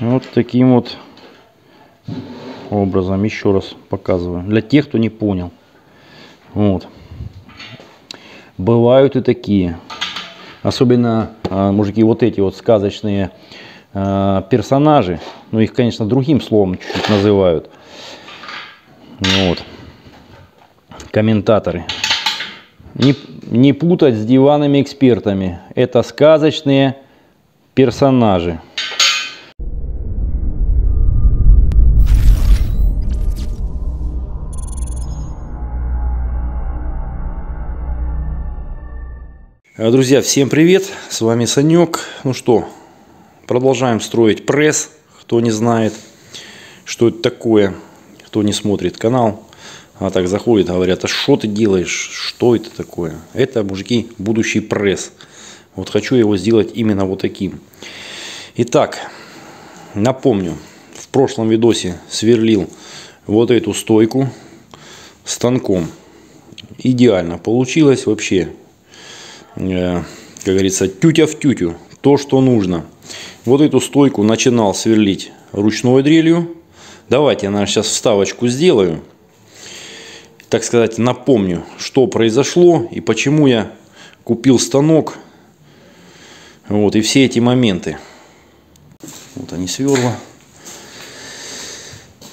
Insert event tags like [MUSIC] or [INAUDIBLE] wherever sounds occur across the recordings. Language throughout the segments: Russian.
Вот таким вот образом еще раз показываю. Для тех, кто не понял. Вот. Бывают и такие. Особенно, а, мужики, вот эти вот сказочные а, персонажи. Ну, их, конечно, другим словом чуть-чуть называют. Вот. Комментаторы. Не, не путать с диванными экспертами. Это сказочные персонажи. Друзья, всем привет! С вами Санек. Ну что, продолжаем строить пресс. Кто не знает, что это такое, кто не смотрит канал, а так заходит, говорят, а что ты делаешь, что это такое? Это, мужики, будущий пресс. Вот хочу его сделать именно вот таким. Итак, напомню, в прошлом видосе сверлил вот эту стойку станком. Идеально получилось вообще Э, как говорится, тютя в тютю, то, что нужно. Вот эту стойку начинал сверлить ручной дрелью. Давайте я, наверное, сейчас вставочку сделаю. Так сказать, напомню, что произошло и почему я купил станок. Вот, и все эти моменты. Вот они сверла.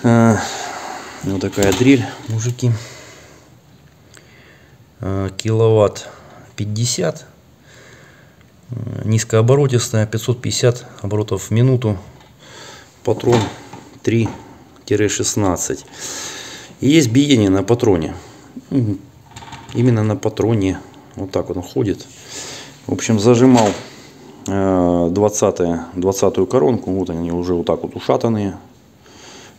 А, вот такая дрель, мужики. А, киловатт 50 низкооборотистая 550 оборотов в минуту патрон 3-16 и есть биение на патроне. Именно на патроне вот так он ходит. В общем зажимал 20 э, 20 коронку. Вот они уже вот так вот ушатанные.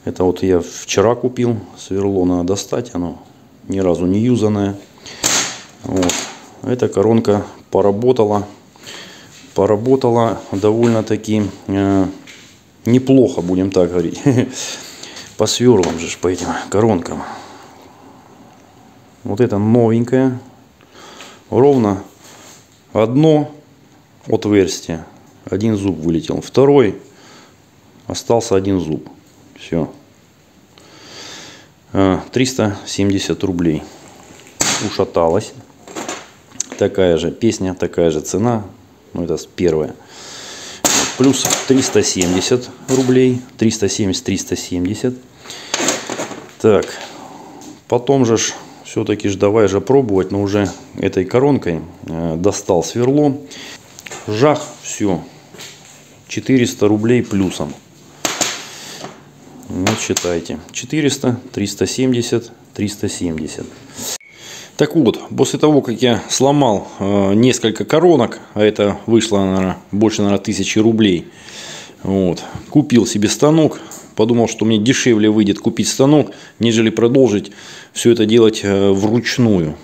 Это вот я вчера купил. Сверло надо достать. Оно ни разу не юзанное. Вот эта коронка поработала. Поработала довольно-таки э, неплохо, будем так говорить. [LAUGHS] По сверлам же, по этим коронкам. Вот это новенькая. Ровно одно отверстие. Один зуб вылетел. Второй остался один зуб. Все. 370 э, рублей. Ушаталась такая же песня, такая же цена. Ну, это первая. Плюс 370 рублей. 370-370. Так. Потом же все-таки ж давай же пробовать, но уже этой коронкой э, достал сверло. Жах, все. 400 рублей плюсом. Вот считайте. 400, 370, 370. Так вот, после того, как я сломал э, несколько коронок, а это вышло, наверное, больше, наверное, тысячи рублей, вот, купил себе станок, подумал, что мне дешевле выйдет купить станок, нежели продолжить все это делать э, вручную.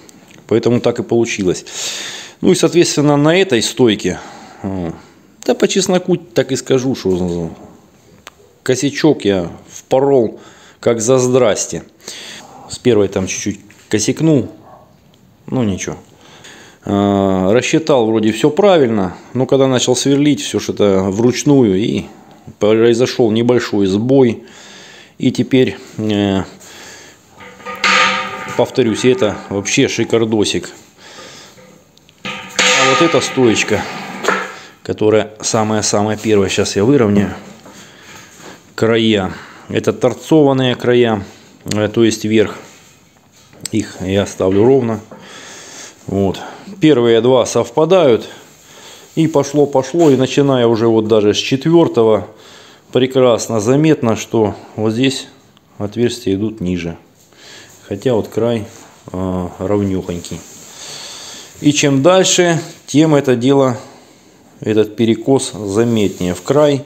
Поэтому так и получилось. Ну и, соответственно, на этой стойке, э, да по чесноку так и скажу, что косячок я впорол как за здрасте. С первой там чуть-чуть косякнул, ну ничего. А, рассчитал вроде все правильно, но когда начал сверлить все что-то вручную и произошел небольшой сбой. И теперь, э, повторюсь, это вообще шикардосик. А вот эта стоечка, которая самая-самая первая, сейчас я выровняю, края. Это торцованные края, э, то есть верх. Их я ставлю ровно. Вот. Первые два совпадают. И пошло-пошло. И начиная уже вот даже с четвертого, прекрасно заметно, что вот здесь отверстия идут ниже. Хотя вот край э, ровнюхонький. И чем дальше, тем это дело, этот перекос заметнее. В край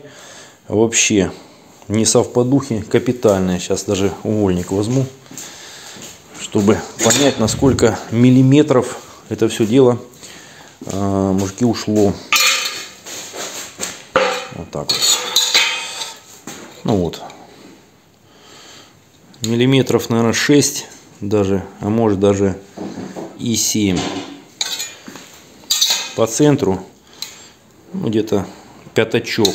вообще не совпадухи капитальные. Сейчас даже увольник возьму, чтобы понять, насколько миллиметров это все дело э, мужики ушло. Вот так вот. Ну вот. Миллиметров, наверное, 6 даже, а может даже и 7. По центру ну, где-то пятачок.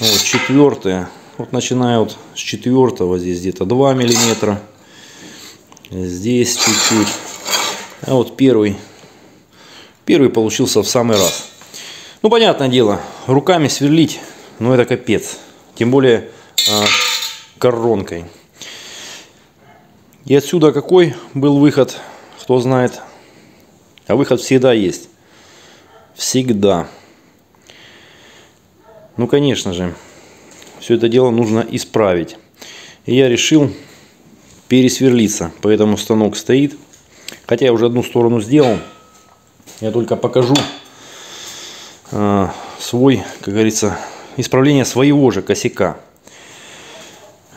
Вот четвертое. Вот начиная вот с четвертого, здесь где-то 2 миллиметра. Здесь чуть-чуть. А вот первый. Первый получился в самый раз. Ну, понятное дело, руками сверлить, ну, это капец. Тем более а, коронкой. И отсюда какой был выход, кто знает. А выход всегда есть. Всегда. Ну, конечно же, все это дело нужно исправить. И я решил пересверлиться. Поэтому станок стоит. Хотя я уже одну сторону сделал. Я только покажу э, свой, как говорится, исправление своего же косяка.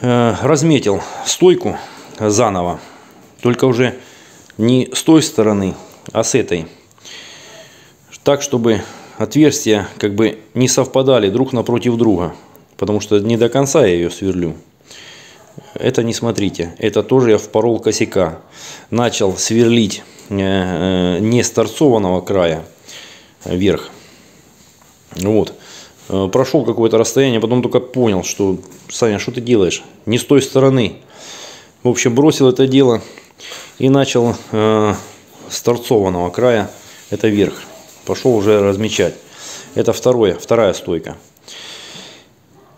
Э, разметил стойку заново. Только уже не с той стороны, а с этой. Так, чтобы отверстия как бы не совпадали друг напротив друга. Потому что не до конца я ее сверлю. Это не смотрите. Это тоже я впорол косяка. Начал сверлить э, э, не с торцованного края вверх. Вот. Э, прошел какое-то расстояние, потом только понял, что, Саня, что ты делаешь? Не с той стороны. В общем, бросил это дело и начал э, с торцованного края, это вверх. Пошел уже размечать. Это второе, вторая стойка.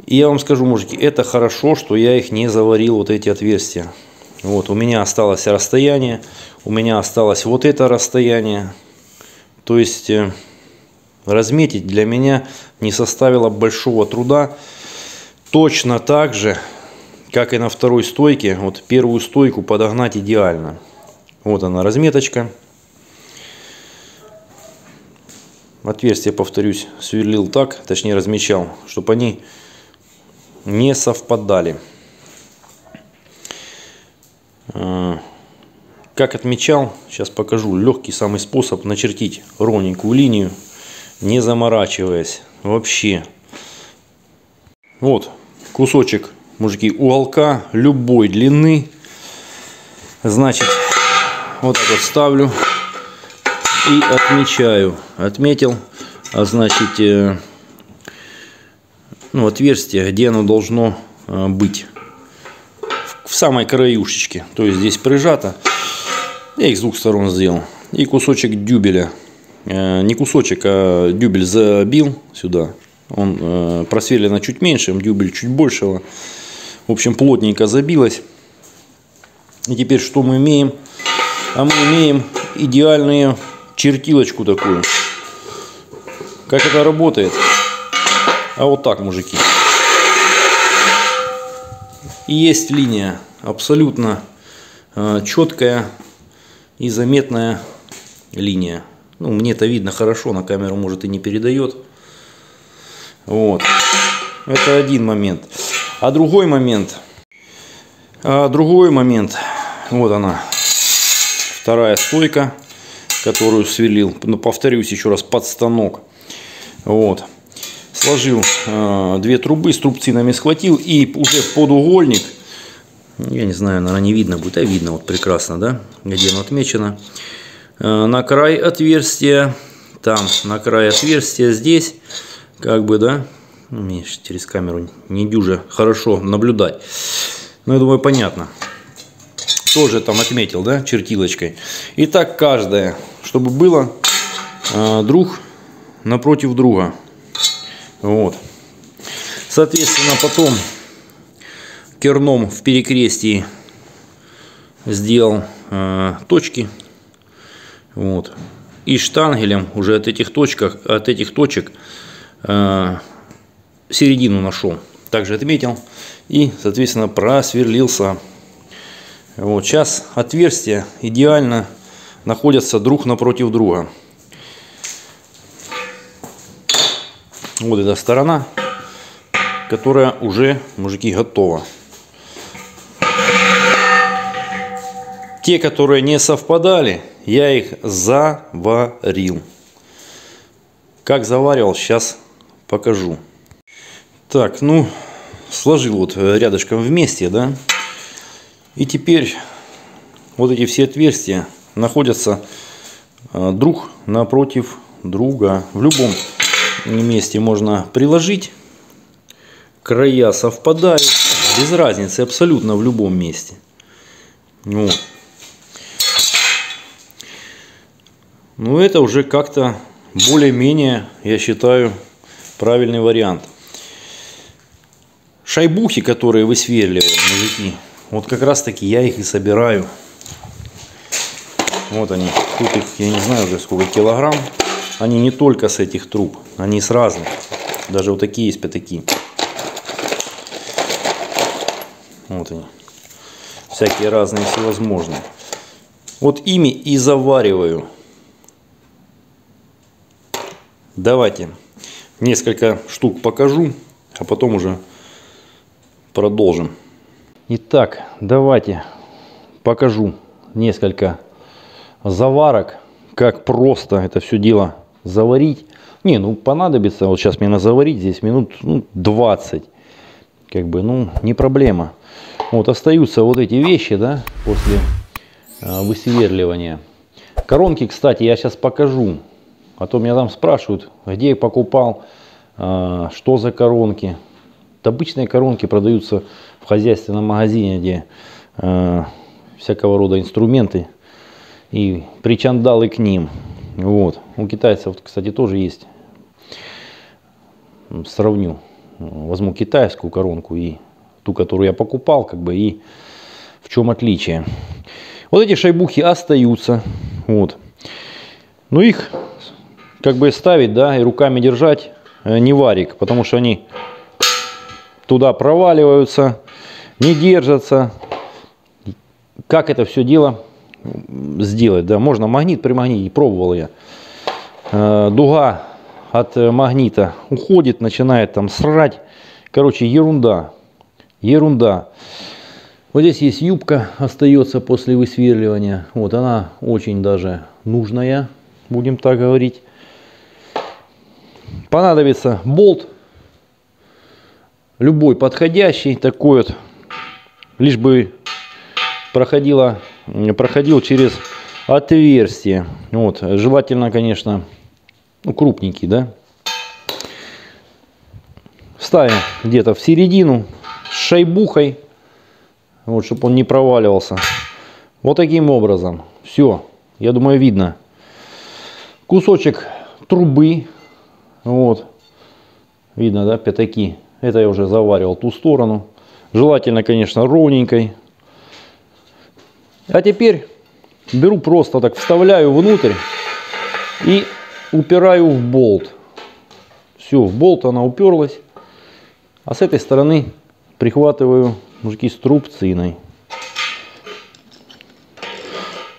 И я вам скажу, мужики, это хорошо, что я их не заварил, вот эти отверстия. Вот, у меня осталось расстояние, у меня осталось вот это расстояние. То есть, э, разметить для меня не составило большого труда. Точно так же, как и на второй стойке, вот первую стойку подогнать идеально. Вот она разметочка. Отверстие, повторюсь, сверлил так, точнее размечал, чтобы они не совпадали. А, как отмечал, сейчас покажу легкий самый способ начертить ровненькую линию, не заморачиваясь вообще. Вот кусочек, мужики, уголка любой длины. Значит, вот так вот ставлю и отмечаю. Отметил, а значит, э, ну, отверстие, где оно должно э, быть. В самой краюшечке. То есть здесь прижато. Я их с двух сторон сделал. И кусочек дюбеля. Э, не кусочек, а дюбель забил сюда. Он э, просверлено чуть меньше, дюбель чуть большего. В общем, плотненько забилось. И теперь что мы имеем? А мы имеем идеальную чертилочку такую. Как это работает? А вот так, мужики. И есть линия абсолютно э, четкая и заметная линия. Ну, мне это видно хорошо, на камеру может и не передает. Вот. Это один момент. А другой момент. А другой момент. Вот она. Вторая стойка, которую сверлил. Но повторюсь еще раз, под станок. Вот сложил э, две трубы, с трубцинами схватил и уже под угольник, я не знаю, наверное, не видно будет, а видно вот прекрасно, да, где оно отмечено, э, на край отверстия, там на край отверстия, здесь, как бы, да, ну, мне через камеру не дюже хорошо наблюдать, но я думаю, понятно. Тоже там отметил, да, чертилочкой. И так каждая, чтобы было э, друг напротив друга. Вот. Соответственно, потом керном в перекрестии сделал э, точки. Вот. И штангелем уже от этих, точках, от этих точек э, середину нашел. Также отметил. И, соответственно, просверлился. Вот. Сейчас отверстия идеально находятся друг напротив друга. Вот эта сторона, которая уже, мужики, готова. Те, которые не совпадали, я их заварил. Как заваривал, сейчас покажу. Так, ну, сложил вот рядышком вместе, да. И теперь вот эти все отверстия находятся а, друг напротив друга в любом месте можно приложить. края совпадают. Без разницы абсолютно в любом месте. Вот. Ну это уже как-то более-менее, я считаю, правильный вариант. Шайбухи, которые высверливают, мужики, вот как раз таки я их и собираю. Вот они. Тут их, я не знаю уже сколько килограмм. Они не только с этих труб, они с разных. Даже вот такие есть пятаки. Вот они. Всякие разные всевозможные. Вот ими и завариваю. Давайте несколько штук покажу, а потом уже продолжим. Итак, давайте покажу несколько заварок, как просто это все дело заварить. Не, ну понадобится, вот сейчас мне на заварить здесь минут ну, 20. Как бы, ну, не проблема. Вот остаются вот эти вещи, да, после э, высверливания. Коронки, кстати, я сейчас покажу. А то меня там спрашивают, где я покупал, э, что за коронки. Обычные коронки продаются в хозяйственном магазине, где э, всякого рода инструменты и причандалы к ним. Вот. У китайцев, кстати, тоже есть. Сравню. Возьму китайскую коронку и ту, которую я покупал, как бы, и в чем отличие. Вот эти шайбухи остаются. Вот. Но их как бы ставить, да, и руками держать э, не варик, потому что они туда проваливаются, не держатся. Как это все дело сделать. Да, можно магнит при магните, пробовал я. Э, дуга от магнита уходит, начинает там срать. Короче, ерунда. Ерунда. Вот здесь есть юбка, остается после высверливания. Вот она очень даже нужная, будем так говорить. Понадобится болт. Любой подходящий, такой вот. Лишь бы проходила проходил через отверстие. Вот, желательно, конечно, ну, крупненький, да. Ставим где-то в середину с шайбухой, вот, чтобы он не проваливался. Вот таким образом. Все, я думаю, видно. Кусочек трубы, вот, видно, да, пятаки. Это я уже заваривал ту сторону. Желательно, конечно, ровненькой, а теперь беру просто так, вставляю внутрь и упираю в болт. Все, в болт она уперлась. А с этой стороны прихватываю, мужики, струбциной.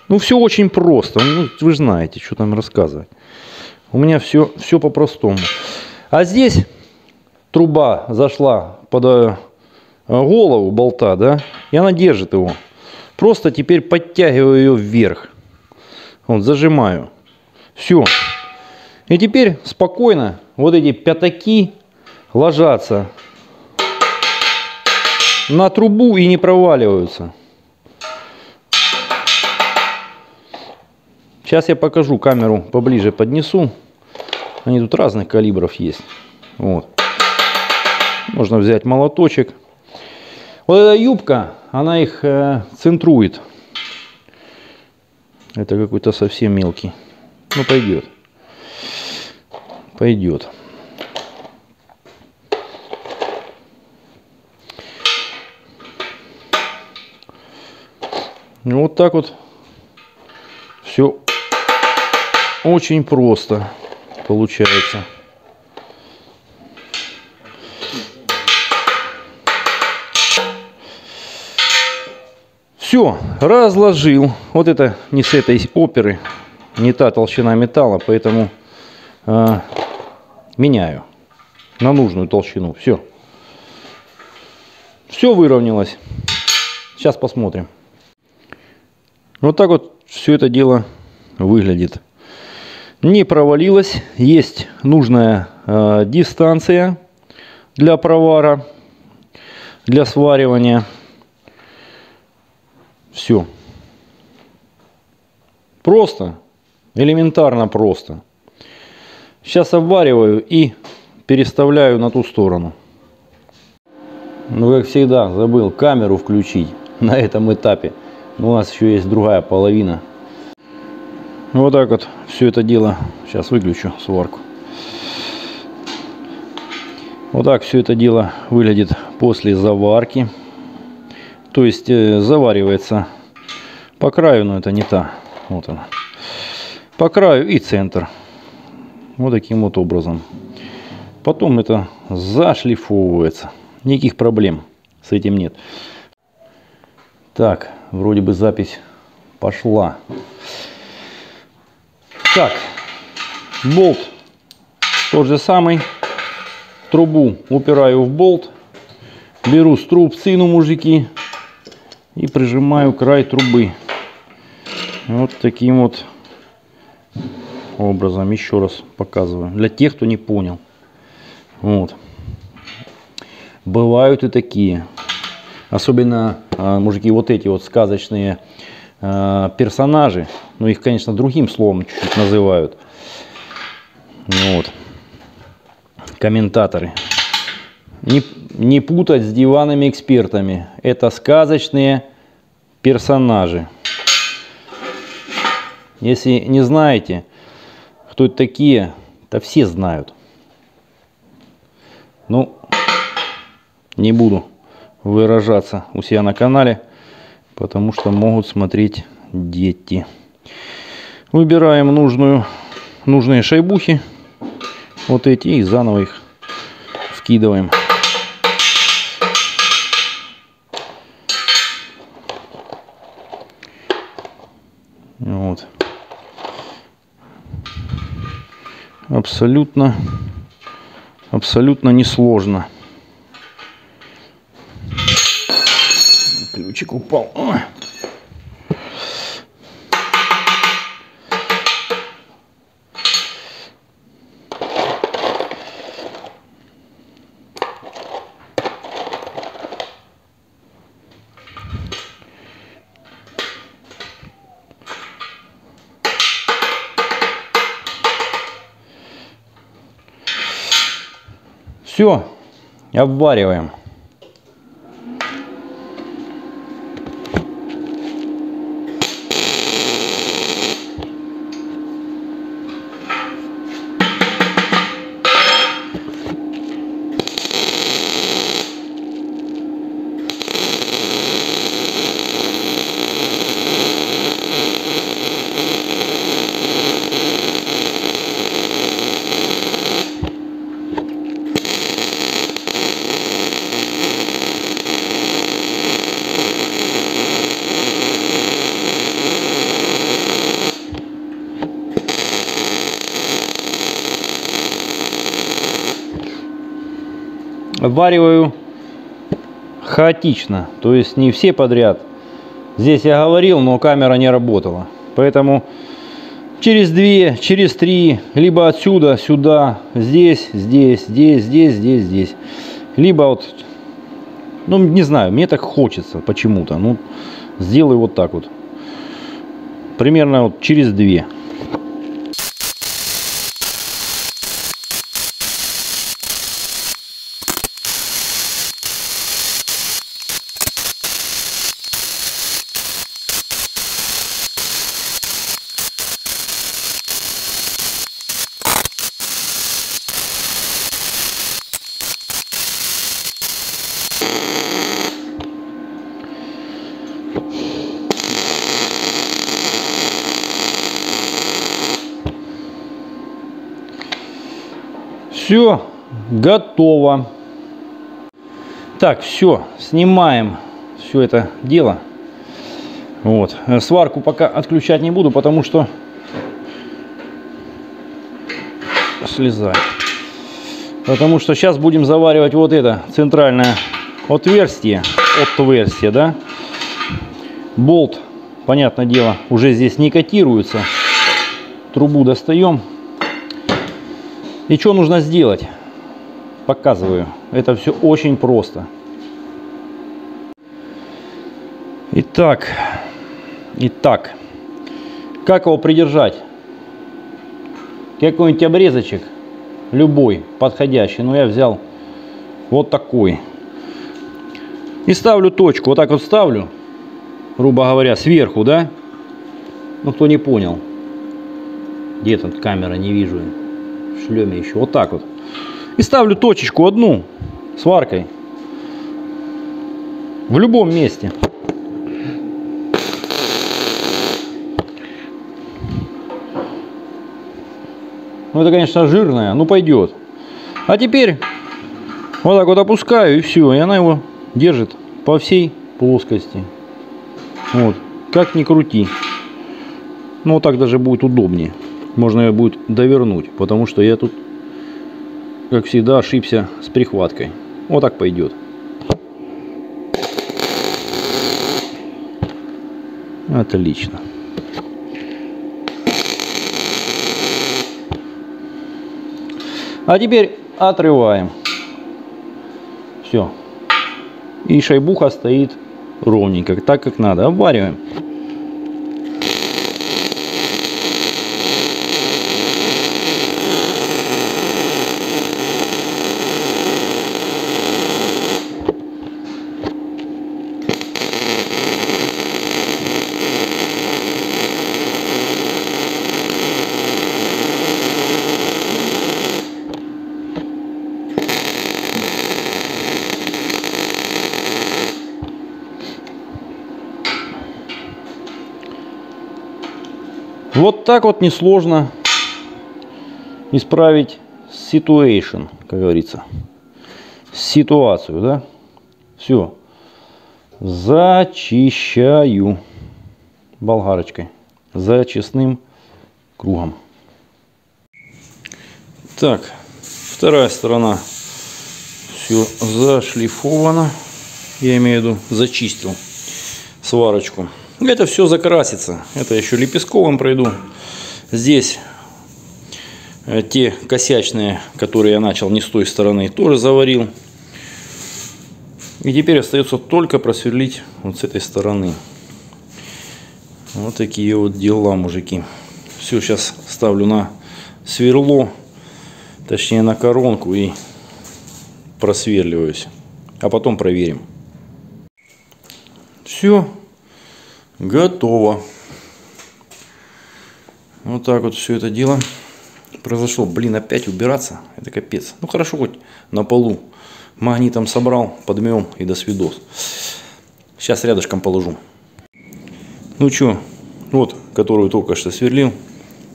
Ну, все очень просто. Ну, вы знаете, что там рассказывать. У меня все, все по-простому. А здесь труба зашла под э, голову болта, да, и она держит его. Просто теперь подтягиваю ее вверх. Вот, зажимаю. Все. И теперь спокойно вот эти пятаки ложатся на трубу и не проваливаются. Сейчас я покажу, камеру поближе поднесу. Они тут разных калибров есть. Вот. Можно взять молоточек. Вот эта юбка, она их э, центрует. Это какой-то совсем мелкий. Ну, пойдет. Пойдет. Ну, вот так вот все очень просто получается. Все, разложил. Вот это не с этой оперы, не та толщина металла, поэтому э, меняю на нужную толщину. Все. Все выровнялось. Сейчас посмотрим. Вот так вот все это дело выглядит. Не провалилось. Есть нужная э, дистанция для провара, для сваривания. Все. Просто. Элементарно просто. Сейчас обвариваю и переставляю на ту сторону. Ну, как всегда, забыл камеру включить [LAUGHS] на этом этапе. Но у нас еще есть другая половина. Вот так вот все это дело. Сейчас выключу сварку. Вот так все это дело выглядит после заварки. То есть э, заваривается по краю, но это не та. Вот она. По краю и центр. Вот таким вот образом. Потом это зашлифовывается. Никаких проблем с этим нет. Так, вроде бы запись пошла. Так, болт тот же самый. Трубу упираю в болт. Беру струбцину, мужики. И прижимаю край трубы. Вот таким вот образом. Еще раз показываю. Для тех, кто не понял. Вот. Бывают и такие. Особенно, а, мужики, вот эти вот сказочные а, персонажи. Ну, их, конечно, другим словом чуть-чуть называют. Вот. Комментаторы. Не, не путать с диванными экспертами. Это сказочные персонажи. Если не знаете, кто это такие, то все знают. Ну, не буду выражаться у себя на канале, потому что могут смотреть дети. Выбираем нужную, нужные шайбухи, вот эти, и заново их вкидываем. Вот. Абсолютно абсолютно несложно. Ключик упал. Ой. Все, обвариваем. Вариваю хаотично, то есть не все подряд. Здесь я говорил, но камера не работала. Поэтому через две, через три, либо отсюда, сюда, здесь, здесь, здесь, здесь, здесь, здесь. Либо вот, ну не знаю, мне так хочется почему-то. Ну, сделаю вот так вот. Примерно вот через две. Все готово. Так, все, снимаем все это дело. Вот. Сварку пока отключать не буду, потому что слезает. Потому что сейчас будем заваривать вот это центральное отверстие, отверстие, да. Болт, понятное дело, уже здесь не котируется. Трубу достаем. И что нужно сделать? Показываю. Это все очень просто. Итак, итак, как его придержать? Какой-нибудь обрезочек, любой, подходящий. Но я взял вот такой. И ставлю точку. Вот так вот ставлю. Грубо говоря, сверху, да? Ну, кто не понял. Где там камера, не вижу. В шлеме еще. Вот так вот. И ставлю точечку одну сваркой. В любом месте. Ну, это, конечно, жирная, но пойдет. А теперь вот так вот опускаю, и все. И она его держит по всей плоскости. Вот. Как ни крути. Вот так даже будет удобнее. Можно ее будет довернуть, потому что я тут, как всегда, ошибся с прихваткой. Вот так пойдет. Отлично. А теперь отрываем. Все. И шайбуха стоит ровненько, так как надо. Обвариваем. Вот так вот несложно исправить situation, как говорится. Ситуацию, да? Все. Зачищаю болгарочкой. Зачистным кругом. Так, вторая сторона все зашлифовано. Я имею в виду зачистил сварочку. Это все закрасится. Это еще лепестковым пройду. Здесь э, те косячные, которые я начал не с той стороны, тоже заварил. И теперь остается только просверлить вот с этой стороны. Вот такие вот дела, мужики. Все, сейчас ставлю на сверло, точнее на коронку и просверливаюсь. А потом проверим. Все, Готово. Вот так вот все это дело произошло. Блин, опять убираться. Это капец. Ну хорошо, хоть на полу. Магнитом собрал, подмем и до свидос. Сейчас рядышком положу. Ну что, вот, которую только что сверлил.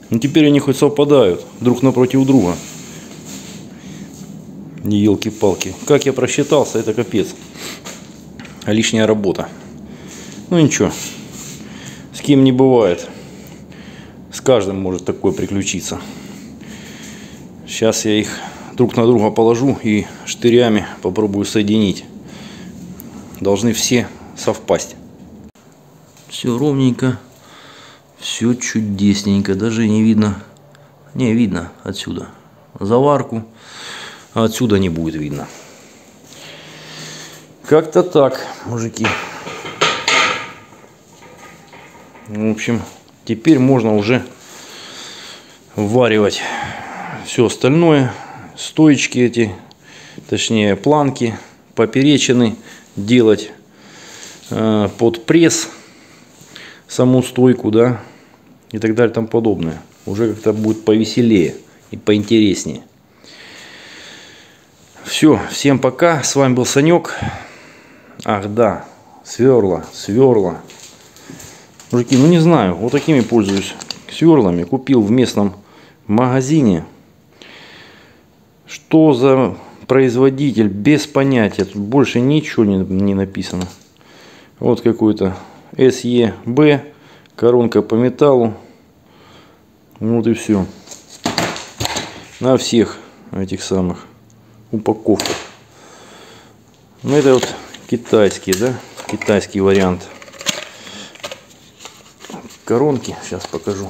Ну теперь они хоть совпадают друг напротив друга. Не елки-палки. Как я просчитался, это капец. А лишняя работа. Ну ничего кем не бывает. С каждым может такое приключиться. Сейчас я их друг на друга положу и штырями попробую соединить. Должны все совпасть. Все ровненько. Все чудесненько. Даже не видно. Не, видно отсюда. Заварку. А отсюда не будет видно. Как-то так, мужики. В общем, теперь можно уже вваривать все остальное. Стоечки эти, точнее планки, поперечины делать э, под пресс саму стойку, да, и так далее, там подобное. Уже как-то будет повеселее и поинтереснее. Все, всем пока. С вами был Санек. Ах да, сверла, сверла. Мужики, ну не знаю, вот такими пользуюсь сверлами. Купил в местном магазине. Что за производитель, без понятия. Тут больше ничего не, не написано. Вот какой-то SEB, коронка по металлу. Вот и все. На всех этих самых упаковках. Ну это вот китайский, да? Китайский вариант коронки. Сейчас покажу.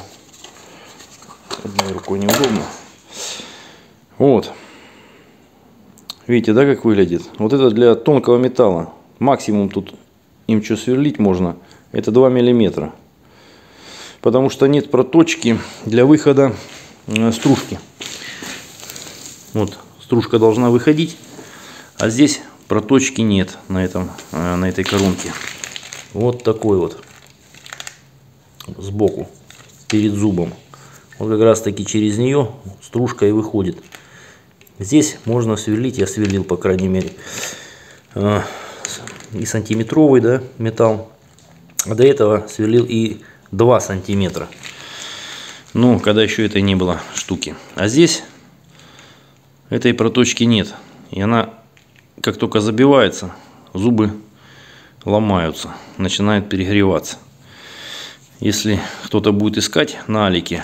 Одной рукой неудобно. Вот. Видите, да, как выглядит? Вот это для тонкого металла. Максимум тут им что сверлить можно, это 2 миллиметра. Потому что нет проточки для выхода э, стружки. Вот, стружка должна выходить. А здесь проточки нет на, этом, э, на этой коронке. Вот такой вот сбоку, перед зубом. Вот как раз таки через нее стружка и выходит. Здесь можно сверлить, я сверлил по крайней мере, э, и сантиметровый да, металл. А до этого сверлил и 2 сантиметра. Ну, когда еще этой не было штуки. А здесь этой проточки нет. И она, как только забивается, зубы ломаются, начинает перегреваться. Если кто-то будет искать на алике,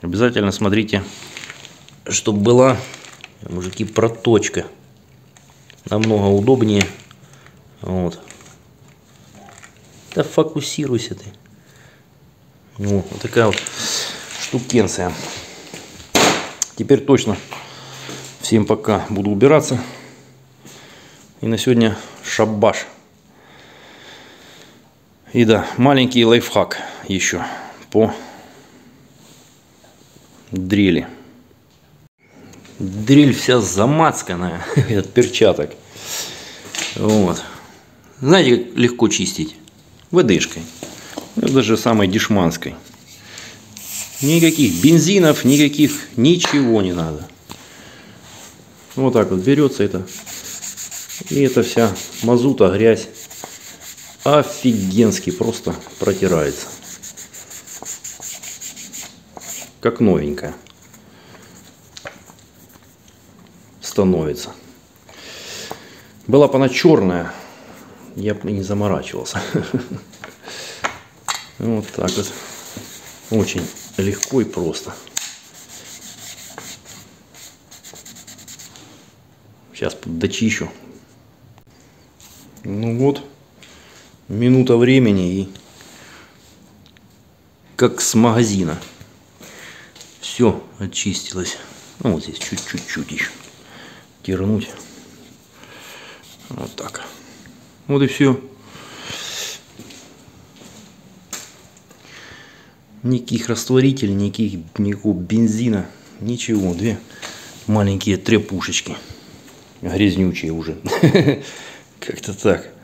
обязательно смотрите, чтобы была, мужики, проточка. Намного удобнее. Вот. Да фокусируйся ты. Ну, вот такая вот штукенция. Теперь точно всем пока буду убираться. И на сегодня шабаш. И да, маленький лайфхак еще по дрели. Дрель вся замацканная [LAUGHS] от перчаток. Вот. Знаете, как легко чистить? ВДшкой. Даже самой дешманской. Никаких бензинов, никаких, ничего не надо. Вот так вот берется это. И эта вся мазута, грязь офигенски просто протирается. Как новенькая. Становится. Была бы она черная, я бы не заморачивался. [LAUGHS] Вот так вот. Очень легко и просто. Сейчас дочищу. Ну вот, минута времени и как с магазина. Все очистилось. Ну вот здесь чуть-чуть еще тернуть. Вот так. Вот и все. Никаких растворителей, никаких, никакого бензина, ничего. Две маленькие трепушечки. Грязнючие уже. [LAUGHS] Как-то так.